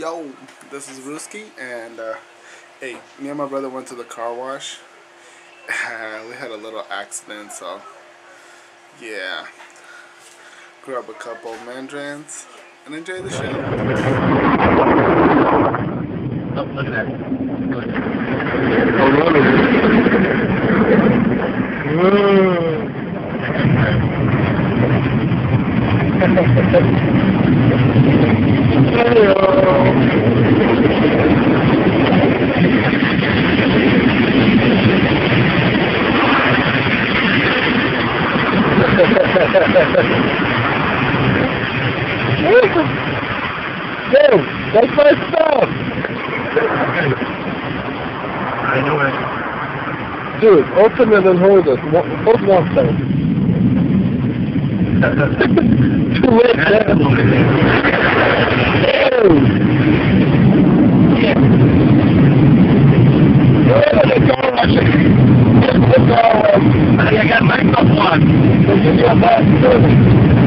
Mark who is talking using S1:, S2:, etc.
S1: Yo, this is Ruski, and uh, hey, me and my brother went to the car wash. we had a little accident, so yeah. Grab a couple of mandarins and enjoy the show.
S2: Oh, look at that. Look at that.
S3: Dude, that's my stuff.
S2: I know it.
S3: Dude, open it and hold it. Hold one thing. Too late, Where's the